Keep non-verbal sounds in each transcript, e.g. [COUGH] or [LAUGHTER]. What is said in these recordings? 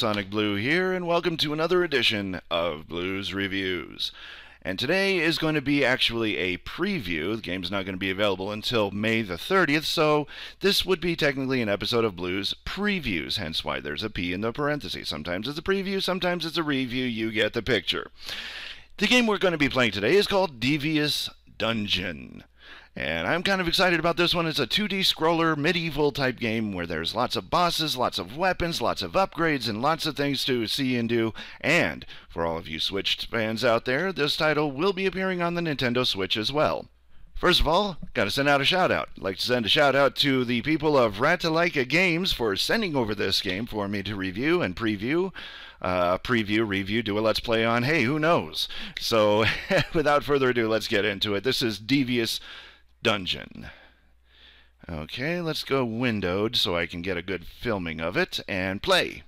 SonicBlu here, and welcome to another edition of Blu's Reviews. And today is going to be actually a preview. The game's not going to be available until May the 30th, so this would be technically an episode of Blu's Previews, hence why there's a P in the parentheses. Sometimes it's a preview, sometimes it's a review, you get the picture. The game we're going to be playing today is called Devious Dungeon. And I'm kind of excited about this one. It's a 2D scroller medieval type game where there's lots of bosses, lots of weapons, lots of upgrades, and lots of things to see and do. And for all of you Switch fans out there, this title will be appearing on the Nintendo Switch as well. First of all, gotta send out a shout out. I'd like to send a shout out to the people of Ratalaika Games for sending over this game for me to review and preview. Uh, preview, review, do a let's play on. Hey, who knows? So, [LAUGHS] without further ado, let's get into it. This is Devious dungeon. Okay, let's go windowed so I can get a good filming of it and play.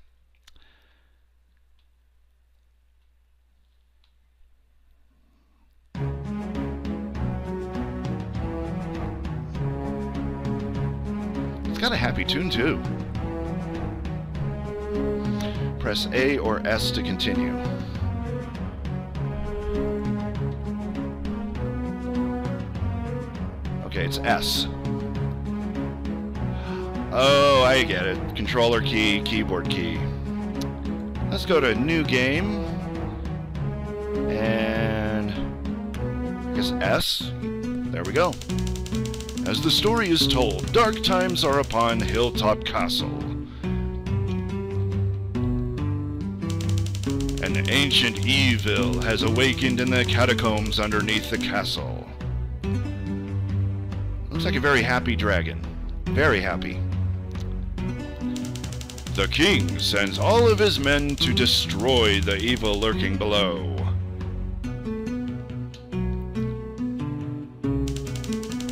It's got a happy tune too. Press A or S to continue. Okay, it's S. Oh, I get it. Controller key, keyboard key. Let's go to new game. And I guess S. There we go. As the story is told, dark times are upon Hilltop Castle. An ancient evil has awakened in the catacombs underneath the castle. Like a very happy dragon. Very happy. The king sends all of his men to destroy the evil lurking below.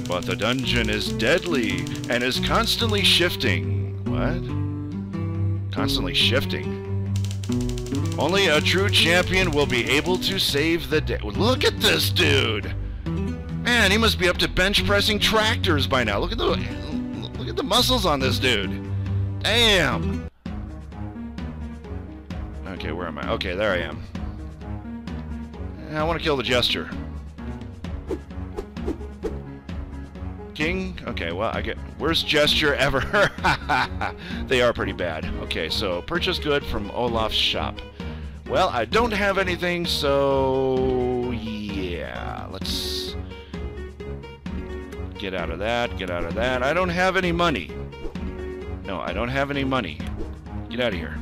But the dungeon is deadly and is constantly shifting. What? Constantly shifting. Only a true champion will be able to save the day. Look at this dude! Man, he must be up to bench pressing tractors by now. Look at the look at the muscles on this dude. Damn. Okay, where am I? Okay, there I am. I want to kill the jester. King? Okay, well, I get worst gesture ever. [LAUGHS] they are pretty bad. Okay, so purchase good from Olaf's shop. Well, I don't have anything, so yeah, let's Get out of that, get out of that. I don't have any money. No, I don't have any money. Get out of here.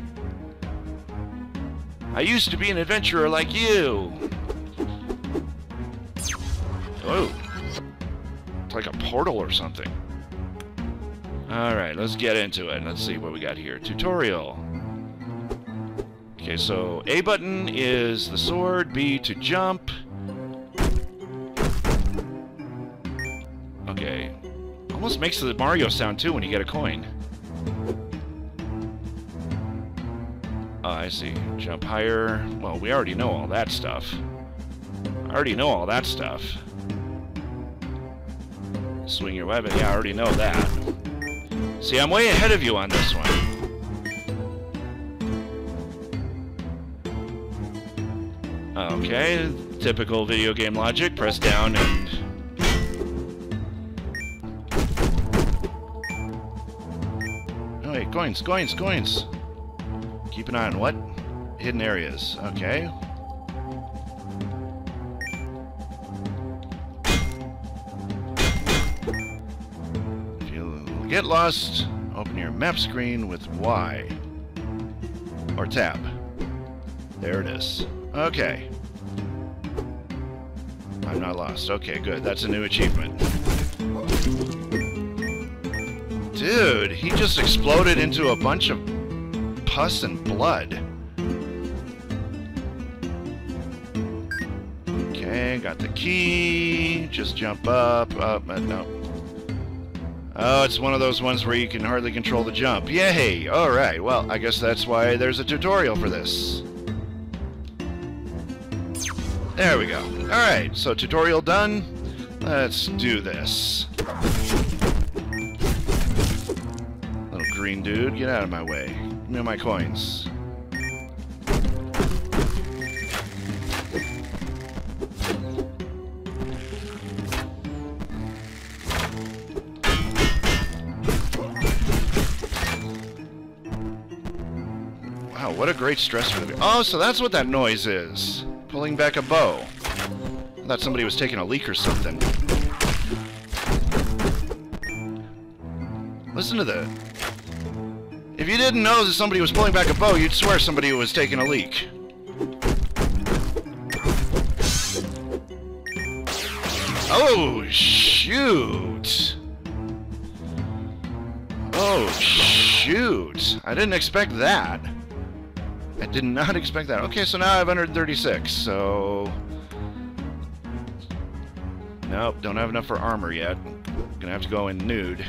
I used to be an adventurer like you. Oh. It's like a portal or something. Alright, let's get into it. Let's see what we got here. Tutorial. Okay, so A button is the sword, B to jump, Almost makes the Mario sound too when you get a coin. Oh, I see. Jump higher. Well, we already know all that stuff. I already know all that stuff. Swing your weapon. Yeah, I already know that. See, I'm way ahead of you on this one. Okay, typical video game logic. Press down and coins, coins, coins. Keep an eye on what? Hidden areas. Okay. If you get lost, open your map screen with Y. Or tab. There it is. Okay. I'm not lost. Okay, good. That's a new achievement. Dude, he just exploded into a bunch of pus and blood. Okay, got the key. Just jump up, up, uh, no. Oh, it's one of those ones where you can hardly control the jump. Yay! Alright, well, I guess that's why there's a tutorial for this. There we go. Alright, so tutorial done. Let's do this. Dude. Get out of my way. Give me my coins. Wow, what a great stress relief. Oh, so that's what that noise is. Pulling back a bow. I thought somebody was taking a leak or something. Listen to that. If you didn't know that somebody was pulling back a bow, you'd swear somebody was taking a leak. Oh, shoot! Oh, shoot! I didn't expect that. I did not expect that. Okay, so now I have 136, so... Nope, don't have enough for armor yet. Gonna have to go in nude.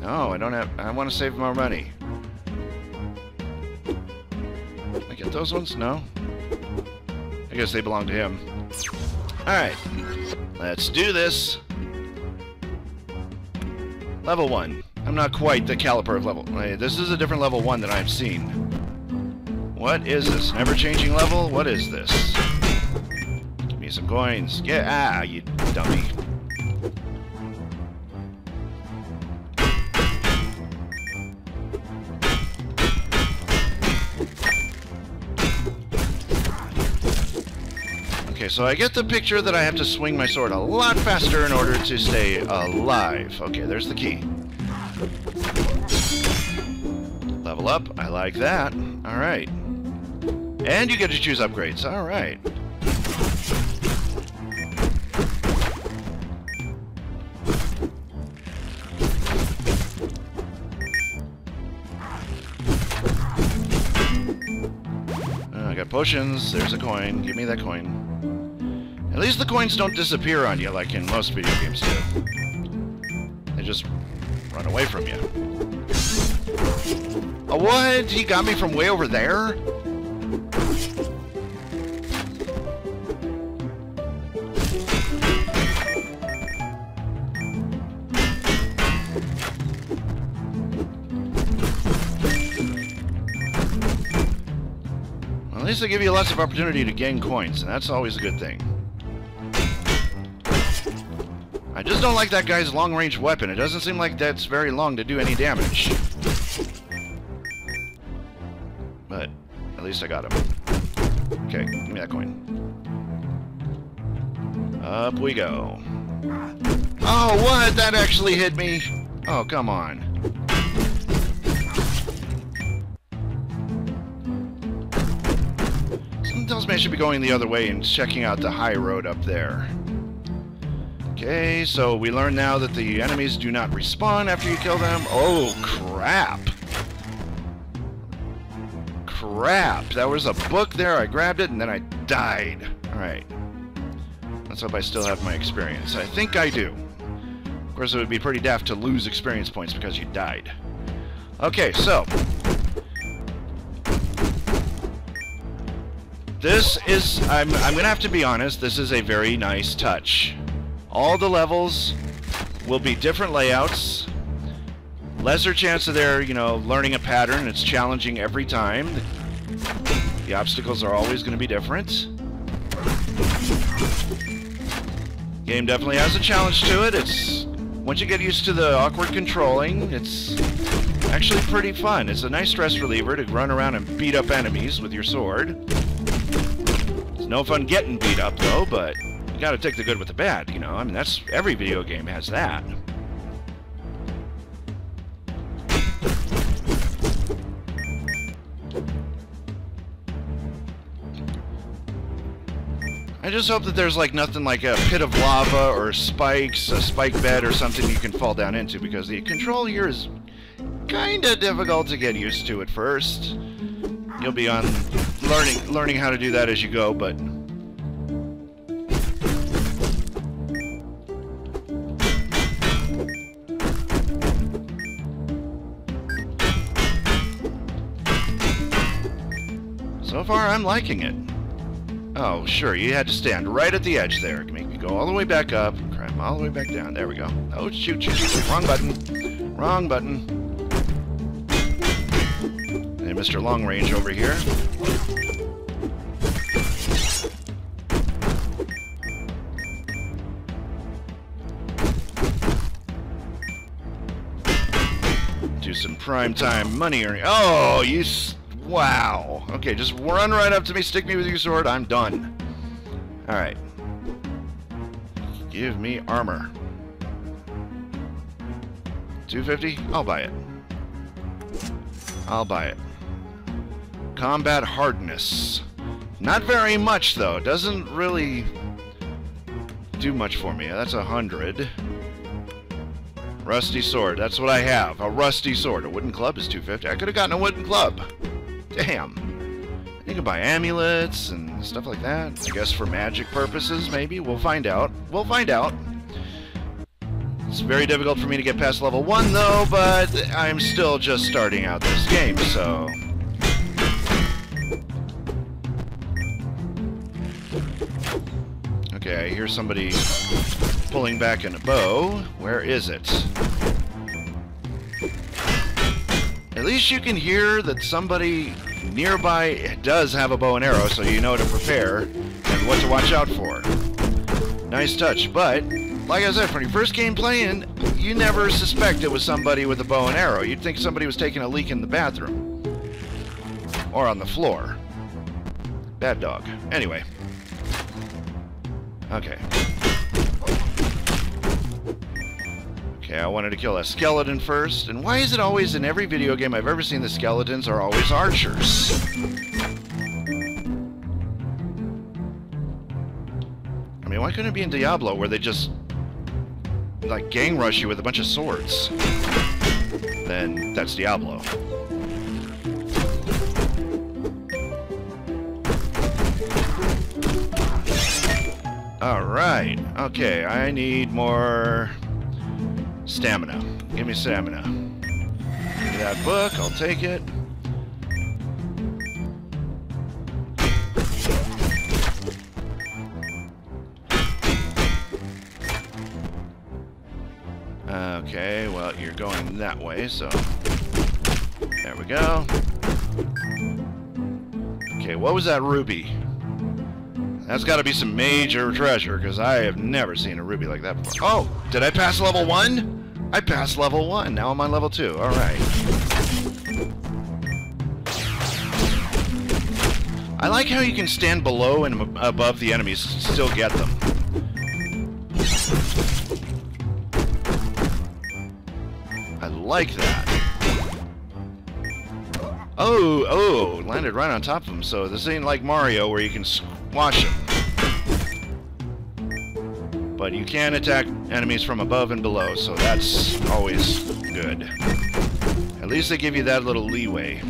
No, I don't have... I want to save more money. Get those ones? No? I guess they belong to him. Alright. Let's do this. Level 1. I'm not quite the caliper of level... This is a different level 1 than I've seen. What is this? Never-changing level? What is this? Give me some coins. Yeah, ah, you dummy. Okay, so I get the picture that I have to swing my sword a lot faster in order to stay alive. Okay, there's the key. Level up. I like that. Alright. And you get to choose upgrades. Alright. Uh, I got potions. There's a coin. Give me that coin. At least the coins don't disappear on you like in most video games do. They just run away from you. Oh, what? He got me from way over there? At least they give you lots of opportunity to gain coins, and that's always a good thing. I just don't like that guy's long-range weapon. It doesn't seem like that's very long to do any damage. But, at least I got him. Okay, give me that coin. Up we go. Oh, what? That actually hit me. Oh, come on. Something tells me I should be going the other way and checking out the high road up there. Okay, so we learn now that the enemies do not respawn after you kill them. Oh, crap. Crap. That was a book there. I grabbed it and then I died. Alright. Let's hope I still have my experience. I think I do. Of course, it would be pretty daft to lose experience points because you died. Okay, so. This is, I'm, I'm going to have to be honest, this is a very nice touch. All the levels will be different layouts. Lesser chance of their, you know, learning a pattern. It's challenging every time. The obstacles are always going to be different. Game definitely has a challenge to it. It's once you get used to the awkward controlling, it's actually pretty fun. It's a nice stress reliever to run around and beat up enemies with your sword. It's no fun getting beat up though, but you gotta take the good with the bad, you know? I mean, that's... every video game has that. I just hope that there's like nothing like a pit of lava or spikes, a spike bed or something you can fall down into because the control here is kinda difficult to get used to at first. You'll be on learning learning how to do that as you go, but I'm liking it. Oh, sure, you had to stand right at the edge there. Make me go all the way back up, climb all the way back down. There we go. Oh, shoot, shoot, shoot. Wrong button. Wrong button. To Mr. Long Range over here. Do some prime time money earning. Oh, you... wow. Okay, just run right up to me, stick me with your sword, I'm done. Alright. Give me armor. 250? I'll buy it. I'll buy it. Combat hardness. Not very much, though. Doesn't really do much for me. That's a hundred. Rusty sword. That's what I have. A rusty sword. A wooden club is 250. I could have gotten a wooden club. Damn. You can buy amulets and stuff like that. I guess for magic purposes, maybe. We'll find out. We'll find out. It's very difficult for me to get past level 1, though, but I'm still just starting out this game, so... Okay, I hear somebody pulling back in a bow. Where is it? At least you can hear that somebody nearby does have a bow and arrow, so you know to prepare and what to watch out for. Nice touch, but like I said, when you first came playing, you never suspect it was somebody with a bow and arrow. You'd think somebody was taking a leak in the bathroom. Or on the floor. Bad dog. Anyway. Okay. Okay, I wanted to kill a skeleton first. And why is it always in every video game I've ever seen the skeletons are always archers? I mean, why couldn't it be in Diablo where they just like gang rush you with a bunch of swords, then that's Diablo. Alright, okay, I need more stamina. Give me stamina. Give me that book, I'll take it. Okay, well, you're going that way, so... There we go. Okay, what was that ruby? That's got to be some major treasure, because I have never seen a ruby like that before. Oh, did I pass level 1? I passed level 1. Now I'm on level 2. Alright. I like how you can stand below and above the enemies still get them. I like that. Oh, oh, landed right on top of him. So this ain't like Mario where you can squash him. But you can attack enemies from above and below, so that's always good. At least they give you that little leeway.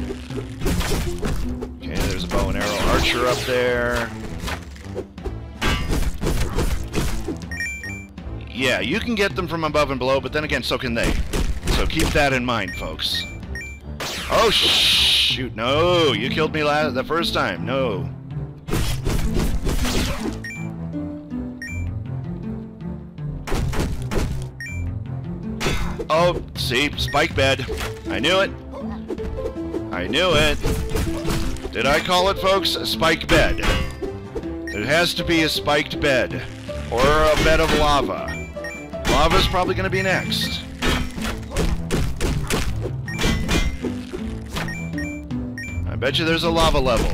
Okay, there's a bow and arrow archer up there. Yeah, you can get them from above and below, but then again, so can they. So keep that in mind, folks. Oh, shoot. No, you killed me last the first time. No. Oh, see? Spike bed. I knew it. I knew it. Did I call it, folks? A spike bed. It has to be a spiked bed. Or a bed of lava. Lava's probably going to be next. I bet you there's a lava level.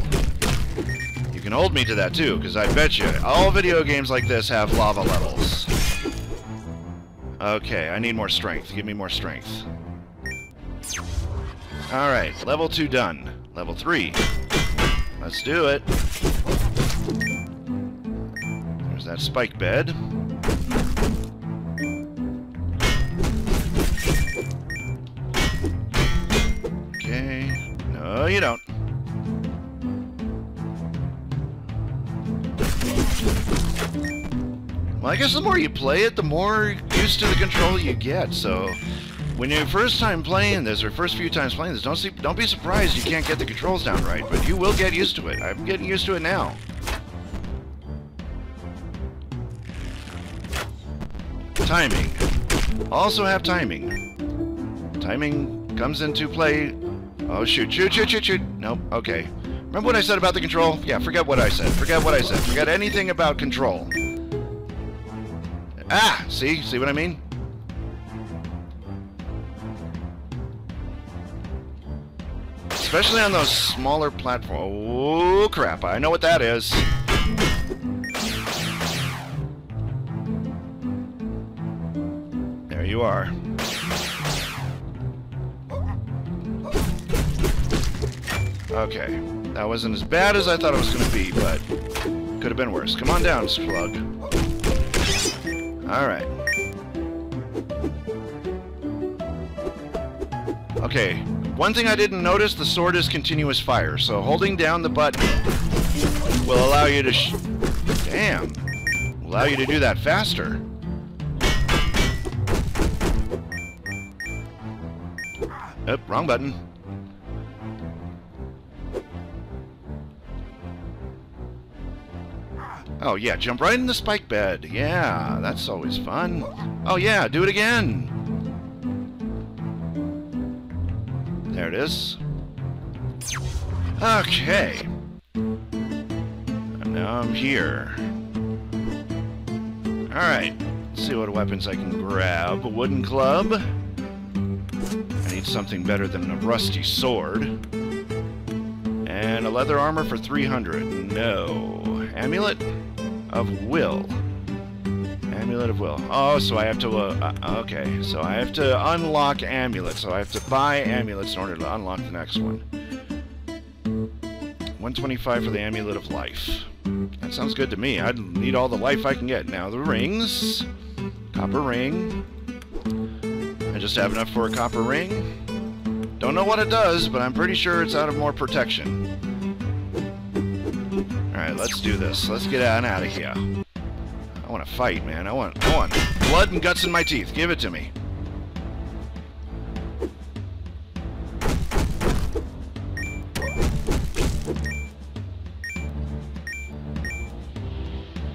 You can hold me to that too, because I bet you all video games like this have lava levels. Okay, I need more strength. Give me more strength. Alright, level 2 done. Level 3. Let's do it. There's that spike bed. Okay. No, you don't. Well, I guess the more you play it, the more used to the control you get, so... When you're first time playing this, or first few times playing this, don't see, don't be surprised you can't get the controls down right, but you will get used to it. I'm getting used to it now. Timing. Also have timing. Timing comes into play Oh, shoot, shoot, shoot, shoot, shoot. Nope, okay. Remember what I said about the control? Yeah, forget what I said. Forget what I said. Forget anything about control. Ah! See? See what I mean? Especially on those smaller platforms. Oh, crap. I know what that is. There you are. Okay. That wasn't as bad as I thought it was going to be, but could have been worse. Come on down, Slug. Alright. Okay, one thing I didn't notice, the sword is continuous fire, so holding down the button will allow you to Damn. Will allow you to do that faster. Oop, wrong button. Oh, yeah, jump right in the spike bed. Yeah, that's always fun. Oh, yeah, do it again. There it is. Okay. And now I'm here. Alright. see what weapons I can grab. A wooden club. I need something better than a rusty sword. And a leather armor for 300. No. Amulet? Of will. Amulet of Will. Oh, so I have to, uh, uh, okay. So I have to unlock amulets. So I have to buy amulets in order to unlock the next one. 125 for the Amulet of Life. That sounds good to me. I need all the life I can get. Now the rings. Copper ring. I just have enough for a copper ring. Don't know what it does, but I'm pretty sure it's out of more protection. Alright, let's do this. Let's get on out of here. I want to fight, man. I want, I want blood and guts in my teeth. Give it to me.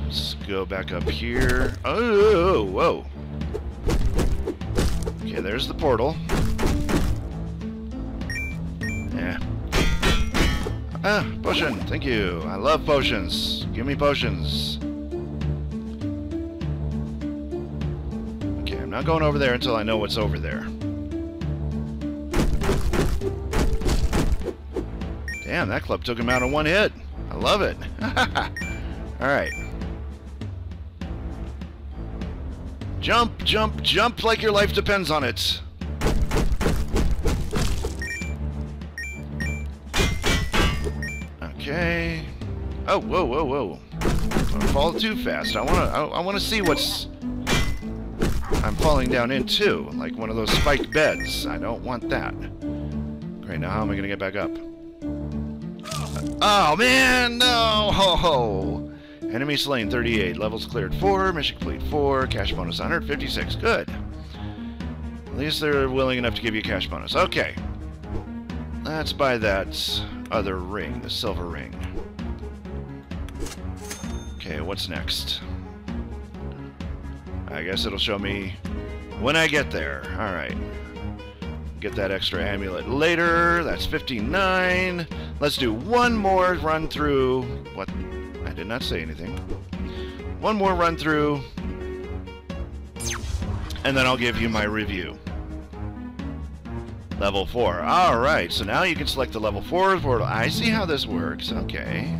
Let's go back up here. Oh, whoa. Okay, there's the portal. Ah, potion. Thank you. I love potions. Give me potions. Okay, I'm not going over there until I know what's over there. Damn, that club took him out in one hit. I love it. [LAUGHS] Alright. Jump, jump, jump like your life depends on it. Oh, whoa, whoa, whoa. Don't fall too fast. I want to I, I want to see what's I'm falling down into, like one of those spiked beds. I don't want that. Great, now how am I going to get back up? Oh, man, no! Ho, ho! Enemy slain 38, levels cleared 4, mission complete 4, cash bonus 156. Good. At least they're willing enough to give you cash bonus. Okay. Let's buy that other ring, the silver ring. Okay, what's next? I guess it'll show me when I get there. Alright. Get that extra amulet later. That's 59. Let's do one more run through. What? I did not say anything. One more run through. And then I'll give you my review. Level 4. Alright, so now you can select the level 4 portal. I see how this works. Okay.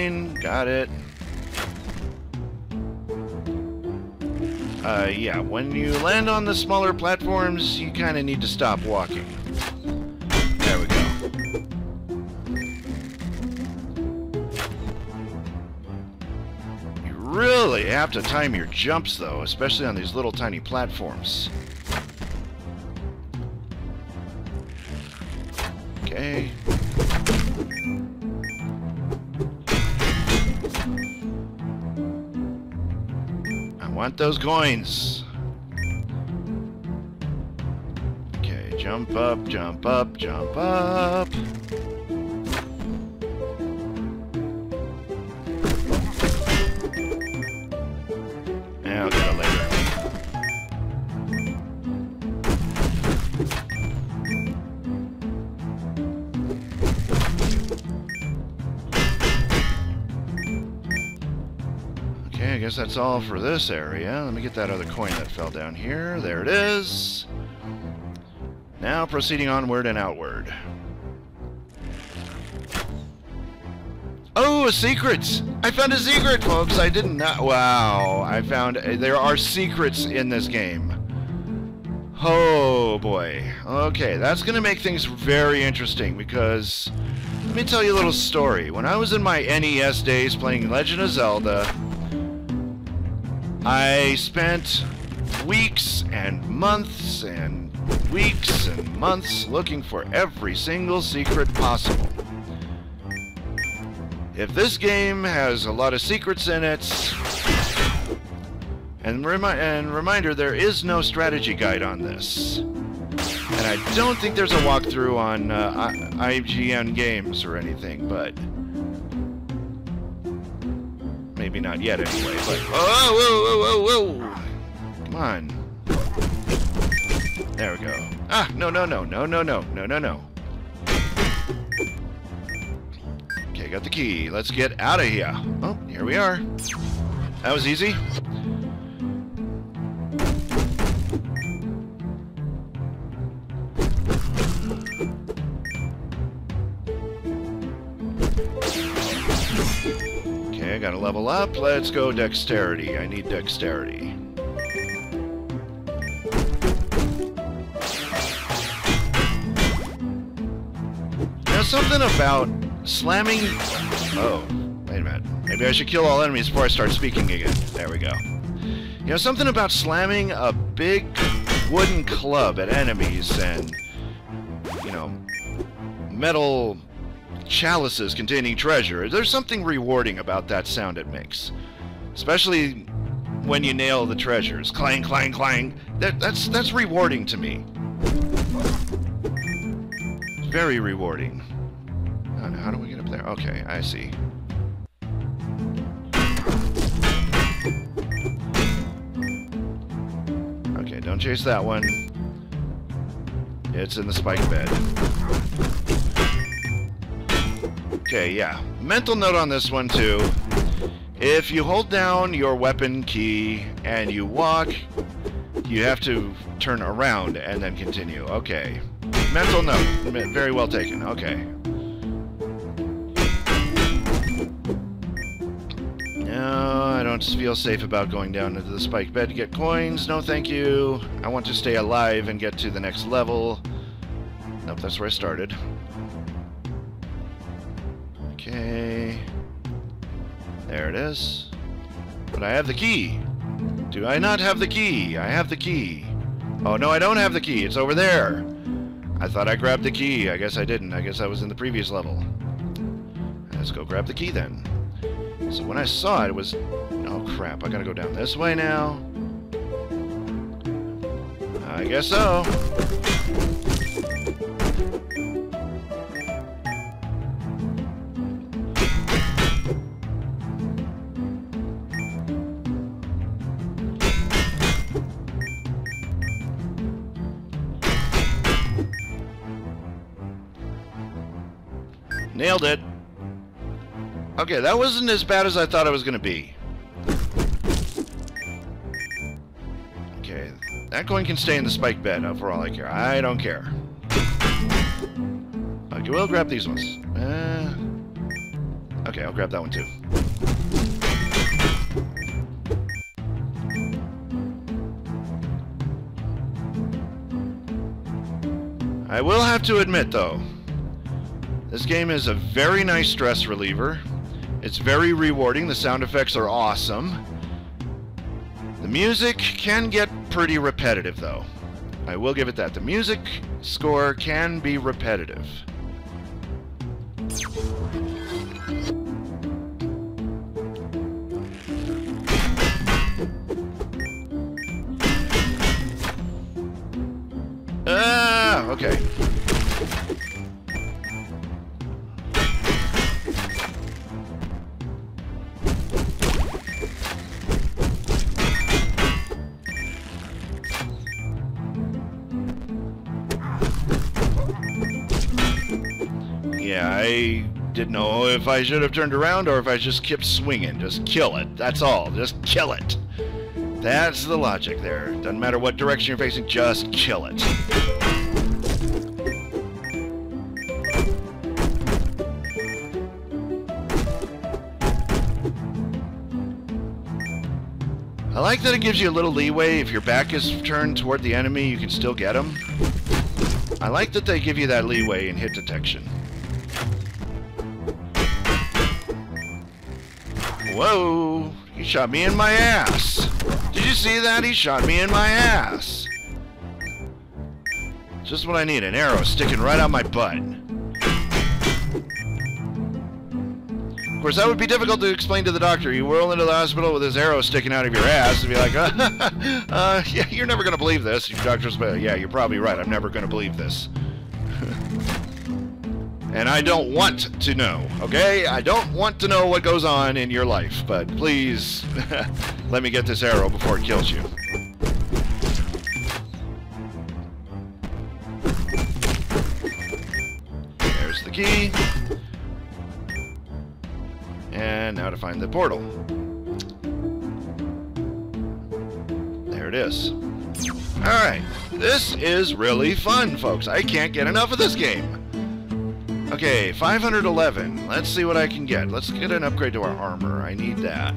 Got it. Uh, yeah, when you land on the smaller platforms, you kind of need to stop walking. There we go. You really have to time your jumps, though, especially on these little tiny platforms. Okay. want those coins. Okay, jump up, jump up, jump up. That's all for this area. Let me get that other coin that fell down here. There it is. Now proceeding onward and outward. Oh, a secret! I found a secret, folks! I did not... Wow. I found... There are secrets in this game. Oh, boy. Okay, that's going to make things very interesting, because... Let me tell you a little story. When I was in my NES days playing Legend of Zelda, I spent weeks and months and weeks and months looking for every single secret possible. If this game has a lot of secrets in it, and, remi and reminder, there is no strategy guide on this. And I don't think there's a walkthrough on uh, IGN Games or anything, but... Maybe not yet anyway, but... Oh, whoa, whoa, whoa, whoa! Come on. There we go. Ah, no, no, no, no, no, no, no, no, no. Okay, got the key. Let's get out of here. Oh, here we are. That was easy. Level up. Let's go dexterity. I need dexterity. Now, something about slamming... Oh, wait a minute. Maybe I should kill all enemies before I start speaking again. There we go. You know, something about slamming a big wooden club at enemies and, you know, metal chalices containing treasure. There's something rewarding about that sound it makes. Especially when you nail the treasures. Clang, clang, clang. That, that's, that's rewarding to me. Very rewarding. How do we get up there? Okay, I see. Okay, don't chase that one. It's in the spike bed. Okay, yeah. Mental note on this one, too. If you hold down your weapon key and you walk, you have to turn around and then continue. Okay. Mental note. Very well taken. Okay. No, I don't feel safe about going down into the spike bed to get coins. No, thank you. I want to stay alive and get to the next level. Nope, that's where I started. Okay. There it is. But I have the key. Do I not have the key? I have the key. Oh, no, I don't have the key. It's over there. I thought I grabbed the key. I guess I didn't. I guess I was in the previous level. Let's go grab the key then. So when I saw it, it was... Oh, crap. I gotta go down this way now. I guess so. Nailed it. Okay, that wasn't as bad as I thought it was going to be. Okay, that coin can stay in the spike bed uh, for all I care. I don't care. Okay, we'll grab these ones. Uh, okay, I'll grab that one too. I will have to admit, though, this game is a very nice stress reliever. It's very rewarding. The sound effects are awesome. The music can get pretty repetitive, though. I will give it that. The music score can be repetitive. Ah, Okay. If I should have turned around or if I just kept swinging. Just kill it. That's all. Just kill it. That's the logic there. Doesn't matter what direction you're facing, just kill it. I like that it gives you a little leeway. If your back is turned toward the enemy, you can still get them. I like that they give you that leeway in hit detection. Whoa! He shot me in my ass! Did you see that? He shot me in my ass! Just what I need, an arrow sticking right out my butt. Of course, that would be difficult to explain to the doctor. You roll into the hospital with this arrow sticking out of your ass and be like, [LAUGHS] uh, [LAUGHS] uh yeah, you're never going to believe this. Your doctor's yeah, you're probably right. I'm never going to believe this. And I don't want to know, okay? I don't want to know what goes on in your life, but please [LAUGHS] let me get this arrow before it kills you. There's the key. And now to find the portal. There it is. Alright, this is really fun, folks. I can't get enough of this game. Okay, 511. Let's see what I can get. Let's get an upgrade to our armor. I need that.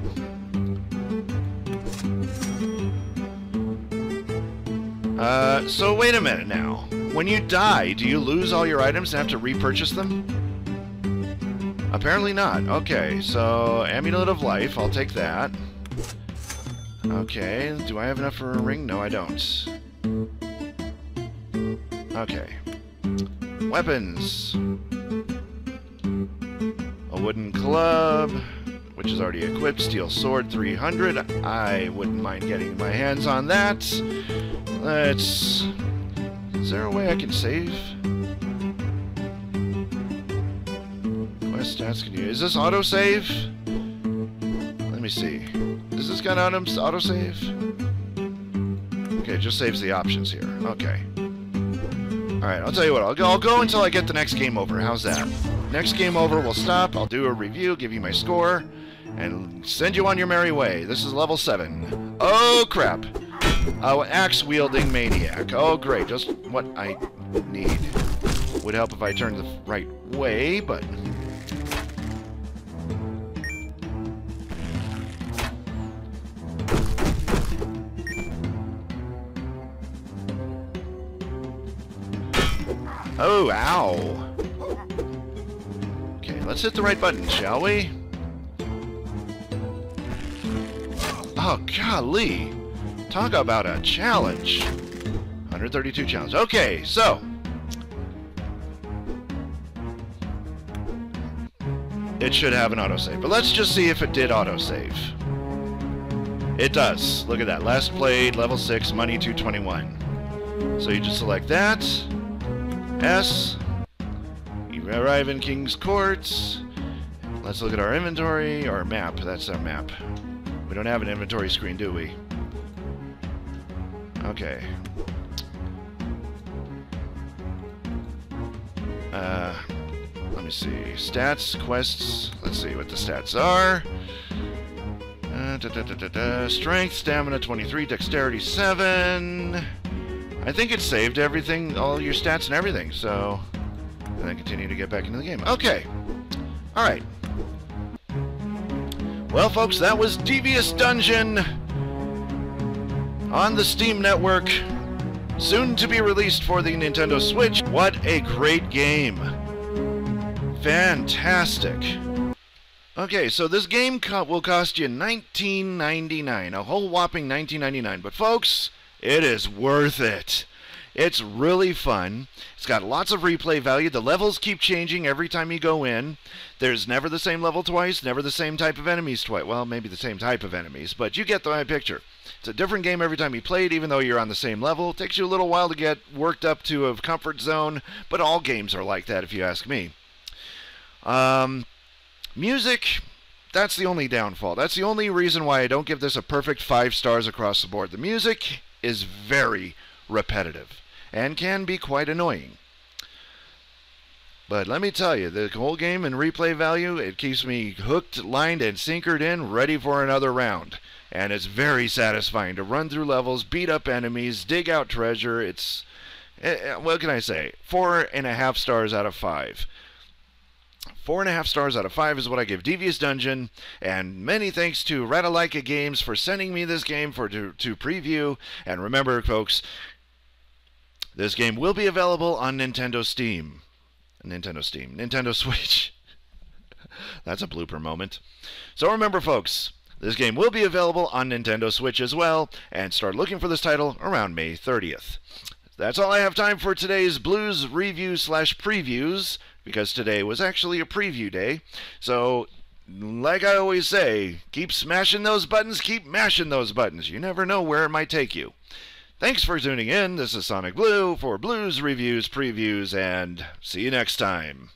Uh, so wait a minute now. When you die, do you lose all your items and have to repurchase them? Apparently not. Okay, so Amulet of Life, I'll take that. Okay, do I have enough for a ring? No, I don't. Okay. Weapons. Wooden club, which is already equipped. Steel sword, 300. I wouldn't mind getting my hands on that. Let's... Is there a way I can save? Quest can you... Is this autosave? Let me see. Is this got auto autosave? Okay, it just saves the options here. Okay. Alright, I'll tell you what. I'll go, I'll go until I get the next game over. How's that? Next game over, we'll stop. I'll do a review, give you my score, and send you on your merry way. This is level 7. Oh, crap. Oh, axe-wielding maniac. Oh, great. Just what I need. Would help if I turned the right way, but... Oh, ow. Let's hit the right button, shall we? Oh, golly. Talk about a challenge. 132 challenge. Okay, so. It should have an autosave. But let's just see if it did autosave. It does. Look at that. Last played, level 6, money 221. So you just select that. S. You arrive in King's Courts. Let's look at our inventory, our map. That's our map. We don't have an inventory screen, do we? Okay. Uh, let me see. Stats, quests. Let's see what the stats are. Uh, da, da, da, Strength, stamina 23, dexterity 7. I think it saved everything, all your stats and everything, so... And then continue to get back into the game. Okay. Alright. Well, folks, that was Devious Dungeon on the Steam Network, soon to be released for the Nintendo Switch. What a great game! Fantastic! Okay, so this game co will cost you $19.99, a whole whopping $19.99. But folks, it is worth it. It's really fun. It's got lots of replay value. The levels keep changing every time you go in. There's never the same level twice, never the same type of enemies twice. Well, maybe the same type of enemies, but you get the picture. It's a different game every time you play it, even though you're on the same level. It takes you a little while to get worked up to a comfort zone, but all games are like that if you ask me. Um, music, that's the only downfall. That's the only reason why I don't give this a perfect five stars across the board. The music is very repetitive and can be quite annoying. But let me tell you, the whole game and replay value, it keeps me hooked, lined, and sinkered in, ready for another round. And it's very satisfying to run through levels, beat up enemies, dig out treasure. It's, eh, eh, what can I say? Four and a half stars out of five. Four and a half stars out of five is what I give Devious Dungeon, and many thanks to Ratalaika Games for sending me this game for to, to preview. And remember, folks, this game will be available on Nintendo Steam. Nintendo Steam. Nintendo [LAUGHS] Switch. That's a blooper moment. So remember, folks, this game will be available on Nintendo Switch as well, and start looking for this title around May 30th. That's all I have time for today's Blu's review slash previews, because today was actually a preview day. So, like I always say, keep smashing those buttons, keep mashing those buttons. You never know where it might take you. Thanks for tuning in. This is SonicBlu for Blu's Reviews, Previews, and see you next time.